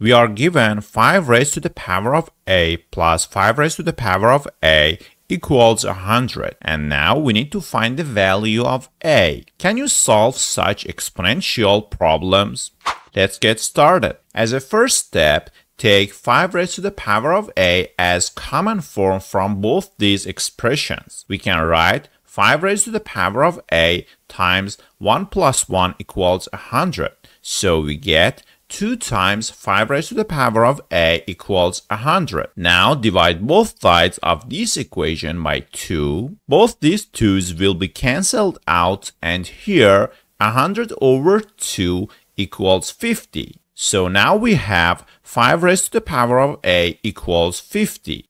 we are given 5 raised to the power of a plus 5 raised to the power of a equals 100. And now we need to find the value of a. Can you solve such exponential problems? Let's get started. As a first step, take 5 raised to the power of a as common form from both these expressions. We can write 5 raised to the power of a times 1 plus 1 equals 100. So we get 2 times 5 raised to the power of a equals 100. Now divide both sides of this equation by 2. Both these 2's will be cancelled out and here 100 over 2 equals 50. So now we have 5 raised to the power of a equals 50.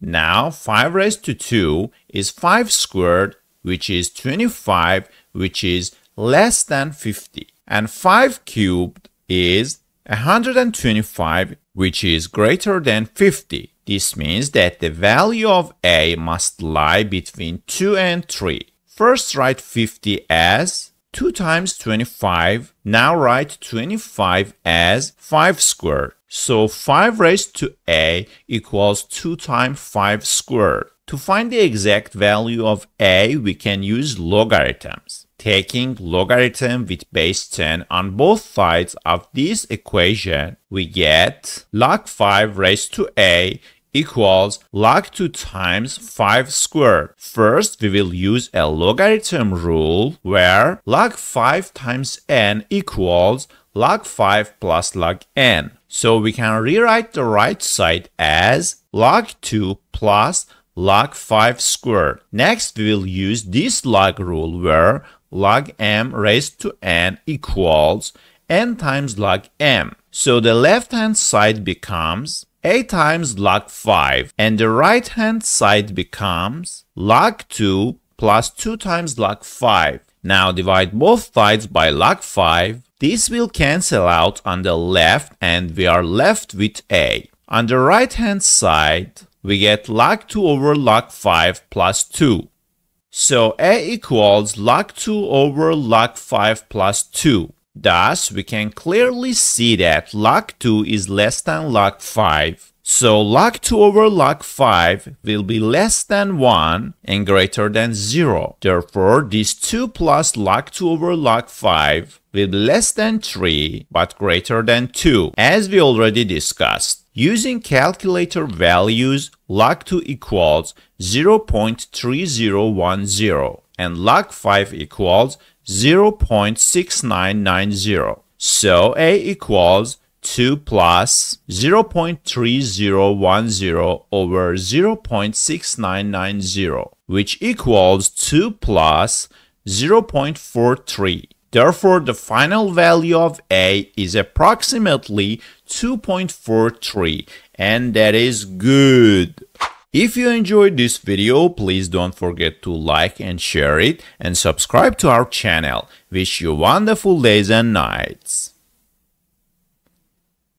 Now 5 raised to 2 is 5 squared which is 25 which is less than 50 and 5 cubed is 125 which is greater than 50. This means that the value of a must lie between 2 and 3. First write 50 as 2 times 25. Now write 25 as 5 squared. So 5 raised to a equals 2 times 5 squared. To find the exact value of a, we can use logarithms. Taking logarithm with base 10 on both sides of this equation, we get log 5 raised to a equals log 2 times 5 squared. First, we will use a logarithm rule where log 5 times n equals log 5 plus log n. So we can rewrite the right side as log 2 plus log 5 squared. Next, we will use this log rule where log m raised to n equals n times log m. So the left hand side becomes a times log 5 and the right hand side becomes log 2 plus 2 times log 5. Now divide both sides by log 5. This will cancel out on the left and we are left with a. On the right hand side, we get log 2 over log 5 plus 2. So a equals log 2 over log 5 plus 2. Thus, we can clearly see that log 2 is less than log 5. So log 2 over log 5 will be less than 1 and greater than 0. Therefore, this 2 plus log 2 over log 5 will be less than 3 but greater than 2 as we already discussed. Using calculator values, log 2 equals 0.3010 and log 5 equals 0.6990. So A equals 2 plus 0.3010 over 0.6990, which equals 2 plus 0.43. Therefore, the final value of A is approximately 2.43 and that is good. If you enjoyed this video, please don't forget to like and share it and subscribe to our channel. Wish you wonderful days and nights.